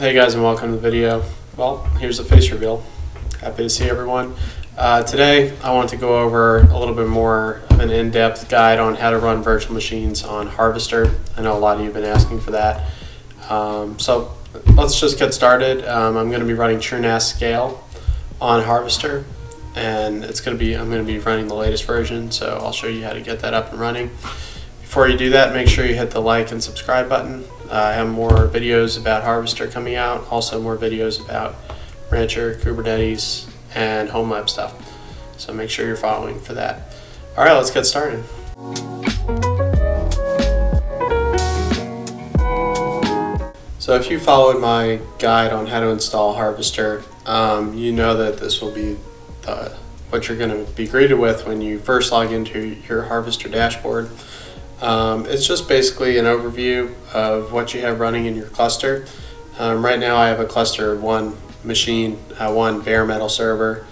Hey guys and welcome to the video. Well, here's the face reveal. Happy to see everyone. Uh, today I want to go over a little bit more of an in-depth guide on how to run virtual machines on Harvester. I know a lot of you have been asking for that. Um, so let's just get started. Um, I'm going to be running TrueNAS Scale on Harvester and it's going to be I'm going to be running the latest version so I'll show you how to get that up and running. Before you do that make sure you hit the like and subscribe button. I have more videos about Harvester coming out also more videos about Rancher, Kubernetes, and HomeLab stuff. So make sure you're following for that. All right, let's get started. So if you followed my guide on how to install Harvester, um, you know that this will be the, what you're going to be greeted with when you first log into your Harvester dashboard. Um, it's just basically an overview of what you have running in your cluster. Um, right now I have a cluster of one machine, uh, one bare metal server.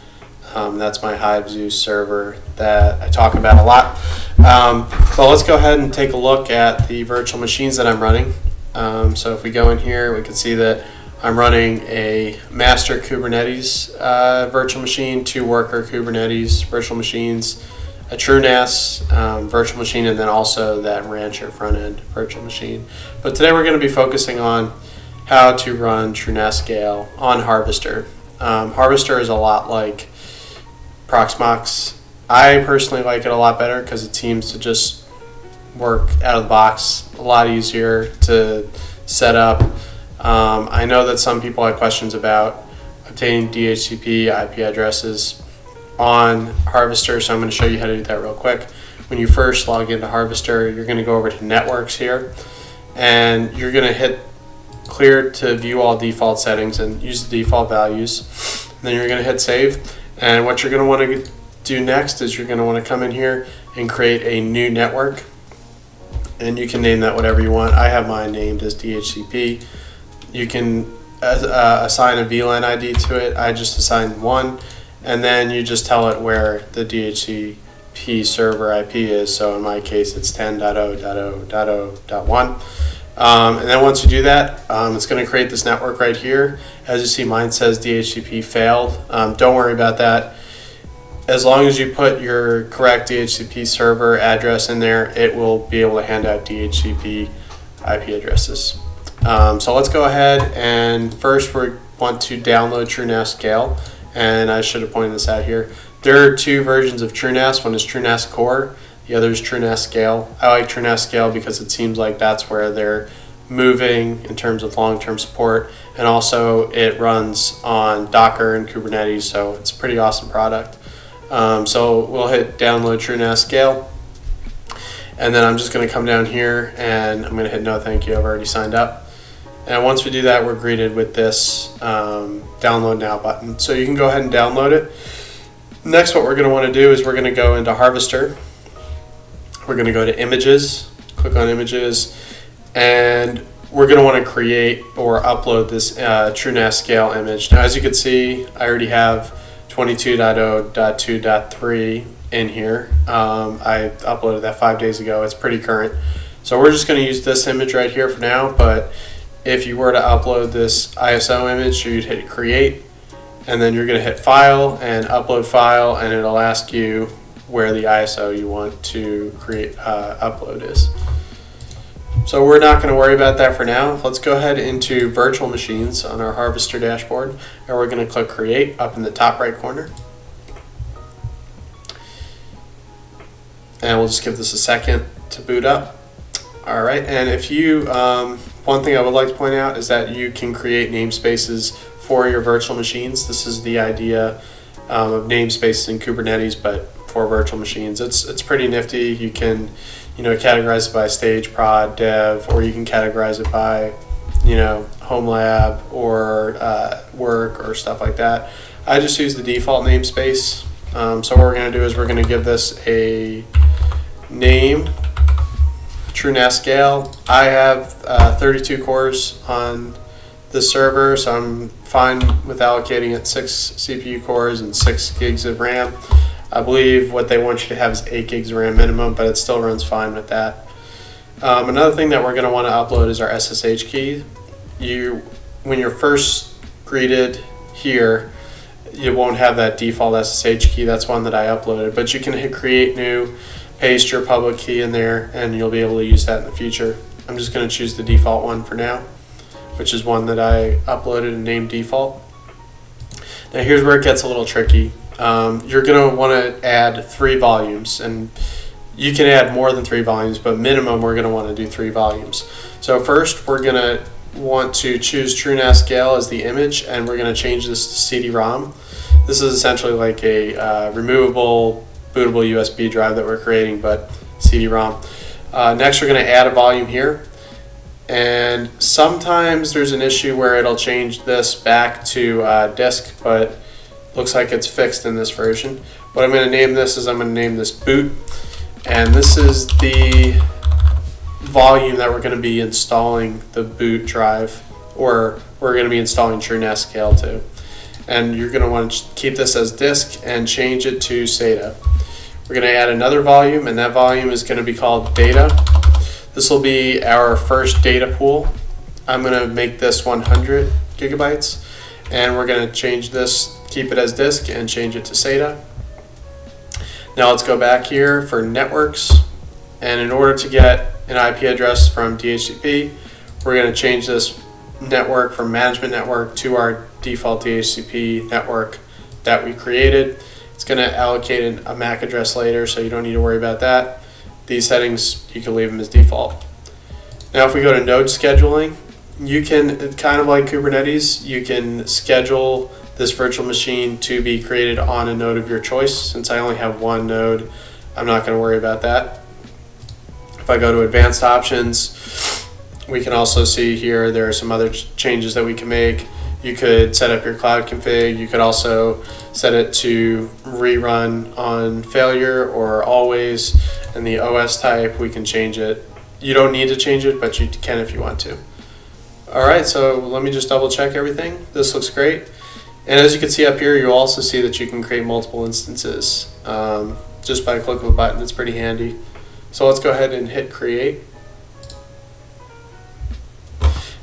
Um, that's my Hive Zeus server that I talk about a lot. Um, but let's go ahead and take a look at the virtual machines that I'm running. Um, so if we go in here, we can see that I'm running a master Kubernetes uh, virtual machine, two worker Kubernetes virtual machines, a TrueNAS um, virtual machine, and then also that Rancher front end virtual machine. But today we're going to be focusing on how to run TrueNAS Scale on Harvester. Um, Harvester is a lot like Proxmox. I personally like it a lot better because it seems to just work out of the box, a lot easier to set up. Um, I know that some people have questions about obtaining DHCP IP addresses on Harvester, so I'm going to show you how to do that real quick. When you first log into Harvester, you're going to go over to Networks here, and you're going to hit clear to view all default settings and use the default values. then you're going to hit save. And what you're going to want to do next is you're going to want to come in here and create a new network. And you can name that whatever you want. I have mine named as DHCP. You can uh, assign a VLAN ID to it. I just assigned one. And then you just tell it where the DHCP server IP is. So in my case, it's 10.0.0.0.1. Um, and then once you do that, um, it's going to create this network right here. As you see, mine says DHCP failed. Um, don't worry about that. As long as you put your correct DHCP server address in there, it will be able to hand out DHCP IP addresses. Um, so let's go ahead and first we want to download TrueNAS Scale. And I should have pointed this out here. There are two versions of TrueNAS. One is TrueNAS Core the other is TrueNAS Scale. I like TrueNAS Scale because it seems like that's where they're moving in terms of long-term support and also it runs on Docker and Kubernetes so it's a pretty awesome product. Um, so we'll hit download TrueNAS Scale and then I'm just going to come down here and I'm going to hit no thank you I've already signed up and once we do that we're greeted with this um, download now button so you can go ahead and download it. Next what we're going to want to do is we're going to go into Harvester we're going to go to images, click on images, and we're going to want to create or upload this uh, TrueNAS scale image. Now, as you can see, I already have 22.0.2.3 in here. Um, I uploaded that five days ago. It's pretty current. So we're just going to use this image right here for now, but if you were to upload this ISO image, you'd hit create, and then you're going to hit file and upload file, and it'll ask you where the ISO you want to create uh, upload is. So we're not going to worry about that for now. Let's go ahead into virtual machines on our Harvester dashboard and we're going to click create up in the top right corner. And we'll just give this a second to boot up. All right, and if you, um, one thing I would like to point out is that you can create namespaces for your virtual machines. This is the idea um, of namespaces in Kubernetes, but for virtual machines. It's it's pretty nifty. You can, you know, categorize it by stage, prod, dev, or you can categorize it by, you know, home lab or uh, work or stuff like that. I just use the default namespace. Um, so what we're going to do is we're going to give this a name, TrueNAS scale. I have uh, 32 cores on the server, so I'm fine with allocating it six CPU cores and six gigs of RAM. I believe what they want you to have is 8 gigs of RAM minimum, but it still runs fine with that. Um, another thing that we're going to want to upload is our SSH key. You when you're first greeted here, you won't have that default SSH key. That's one that I uploaded, but you can hit create new, paste your public key in there, and you'll be able to use that in the future. I'm just going to choose the default one for now, which is one that I uploaded and named default. Now here's where it gets a little tricky. Um, you're going to want to add three volumes, and you can add more than three volumes, but minimum we're going to want to do three volumes. So first we're going to want to choose TrueNAS Scale as the image, and we're going to change this to CD-ROM. This is essentially like a uh, removable, bootable USB drive that we're creating, but CD-ROM. Uh, next, we're going to add a volume here. And sometimes there's an issue where it'll change this back to uh, disk, but looks like it's fixed in this version. What I'm going to name this is I'm going to name this boot. And this is the volume that we're going to be installing the boot drive, or we're going to be installing TrueNAS Scale to. And you're going to want to keep this as disk and change it to SATA. We're going to add another volume, and that volume is going to be called data. This will be our first data pool. I'm going to make this 100 gigabytes, and we're going to change this, keep it as disk, and change it to SATA. Now let's go back here for networks, and in order to get an IP address from DHCP, we're going to change this network from management network to our default DHCP network that we created. It's going to allocate a MAC address later, so you don't need to worry about that. These settings, you can leave them as default. Now if we go to node scheduling, you can, kind of like Kubernetes, you can schedule this virtual machine to be created on a node of your choice. Since I only have one node, I'm not going to worry about that. If I go to advanced options, we can also see here there are some other changes that we can make. You could set up your cloud config. You could also set it to rerun on failure or always. And the OS type, we can change it. You don't need to change it, but you can if you want to. All right, so let me just double check everything. This looks great. And as you can see up here, you'll also see that you can create multiple instances um, just by a click of a button. It's pretty handy. So let's go ahead and hit create.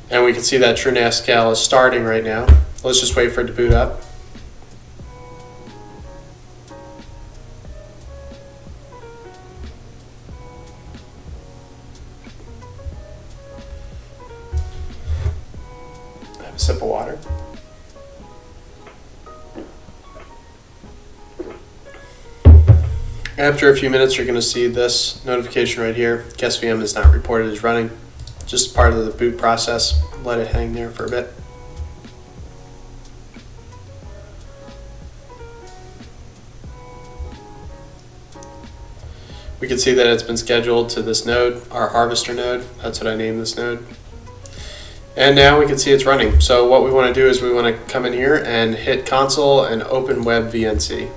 And we can see that TrueNAS Scale is starting right now. Let's just wait for it to boot up. Have a sip of water. After a few minutes, you're going to see this notification right here. Guest VM is not reported as running just part of the boot process. Let it hang there for a bit. We can see that it's been scheduled to this node, our harvester node. That's what I named this node. And now we can see it's running. So what we want to do is we want to come in here and hit console and open web VNC.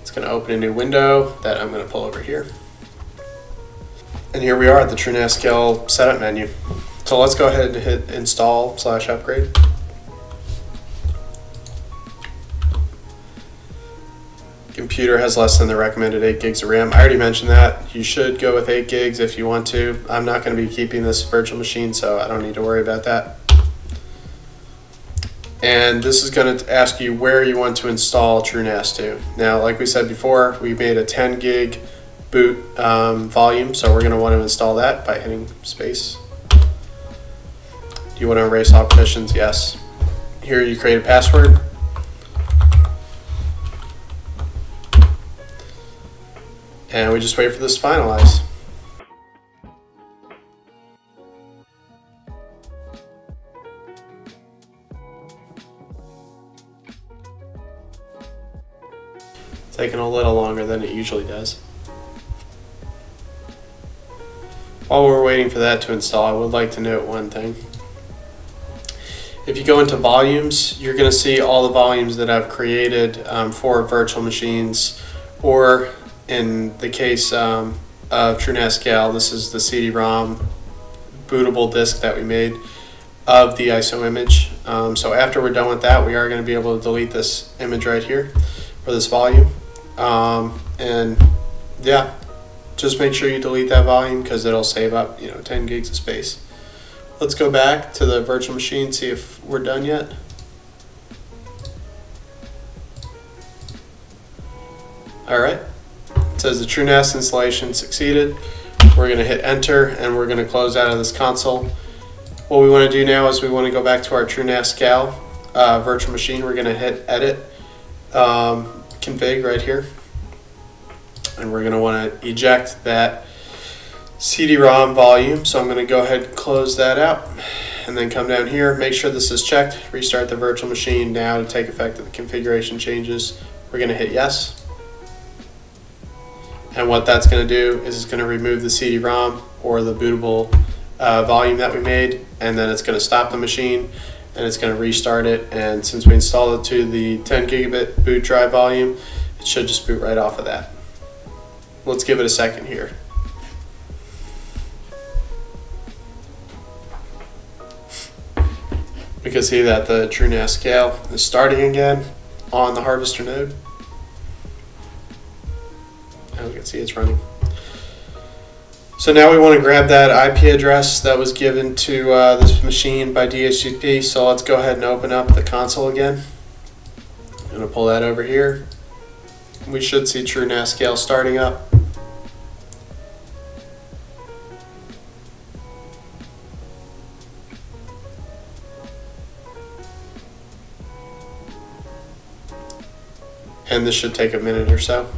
It's going to open a new window that I'm going to pull over here. And here we are at the TrueNAS Scale setup menu. So let's go ahead and hit install slash upgrade. Computer has less than the recommended 8 gigs of RAM. I already mentioned that. You should go with 8 gigs if you want to. I'm not going to be keeping this virtual machine, so I don't need to worry about that. And this is going to ask you where you want to install TrueNAS to. Now, like we said before, we made a 10 gig boot um, volume, so we're going to want to install that by hitting space. Do you want to erase all permissions? Yes. Here you create a password. And we just wait for this to finalize. taking a little longer than it usually does. While we're waiting for that to install, I would like to note one thing. If you go into volumes, you're going to see all the volumes that I've created um, for virtual machines, or in the case um, of TrueNAS Scale, this is the CD-ROM bootable disk that we made of the ISO image. Um, so after we're done with that, we are going to be able to delete this image right here for this volume. Um, and yeah, just make sure you delete that volume because it'll save up, you know, 10 gigs of space. let's go back to the virtual machine, see if we're done yet. All right, it says the TrueNAS installation succeeded. We're gonna hit enter and we're gonna close out of this console. What we wanna do now is we wanna go back to our TrueNAS Scale uh, virtual machine. We're gonna hit edit, um, config right here. And we're gonna wanna eject that CD-ROM volume. So I'm gonna go ahead and close that out and then come down here, make sure this is checked, restart the virtual machine now to take effect of the configuration changes. We're gonna hit yes. And what that's going to do is it's going to remove the CD-ROM or the bootable uh, volume that we made, and then it's going to stop the machine and it's going to restart it. And since we installed it to the 10 gigabit boot drive volume, it should just boot right off of that. Let's give it a second here. We can see that the TrueNAS scale is starting again on the harvester node. And we can see it's running. So now we want to grab that IP address that was given to uh, this machine by DHCP. So let's go ahead and open up the console again. I'm going to pull that over here. We should see TrueNAS scale starting up. And this should take a minute or so.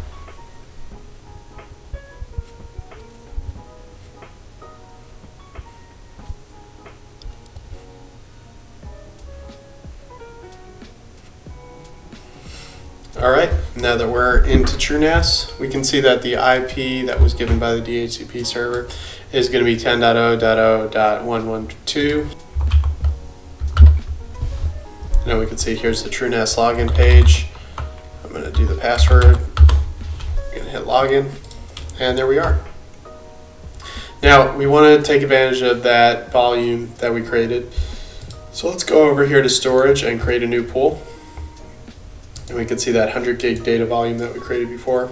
All right, now that we're into TrueNAS, we can see that the IP that was given by the DHCP server is going to be 10.0.0.112. Now we can see here's the TrueNAS login page. I'm going to do the password. I'm going to hit login, and there we are. Now we want to take advantage of that volume that we created. So let's go over here to storage and create a new pool. And we can see that 100 gig data volume that we created before.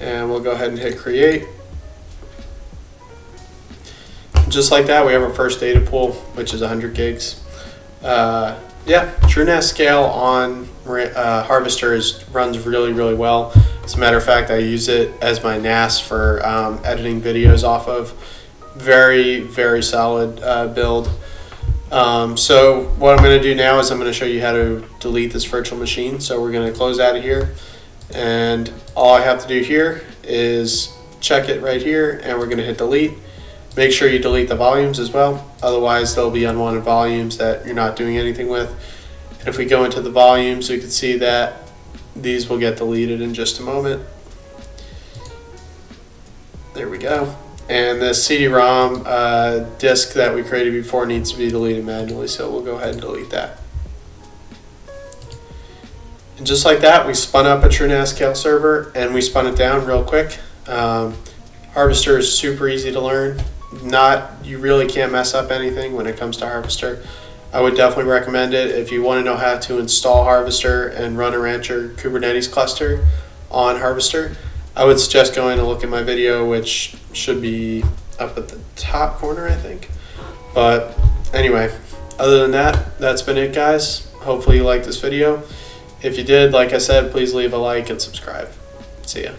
And we'll go ahead and hit create. Just like that, we have our first data pool, which is 100 gigs. Uh, yeah, TrueNAS scale on uh, Harvester is, runs really, really well. As a matter of fact, I use it as my NAS for um, editing videos off of very, very solid uh, build. Um, so what I'm going to do now is I'm going to show you how to delete this virtual machine. So we're going to close out of here. And all I have to do here is check it right here and we're going to hit delete. Make sure you delete the volumes as well. Otherwise there'll be unwanted volumes that you're not doing anything with. And if we go into the volumes, you can see that these will get deleted in just a moment. There we go. And the CD-ROM uh, disk that we created before needs to be deleted manually, so we'll go ahead and delete that. And just like that, we spun up a TrueNAS scale server and we spun it down real quick. Um, Harvester is super easy to learn. Not you really can't mess up anything when it comes to Harvester. I would definitely recommend it if you want to know how to install Harvester and run a Rancher Kubernetes cluster on Harvester. I would suggest going to look at my video, which should be up at the top corner, I think. But anyway, other than that, that's been it, guys. Hopefully you liked this video. If you did, like I said, please leave a like and subscribe. See ya.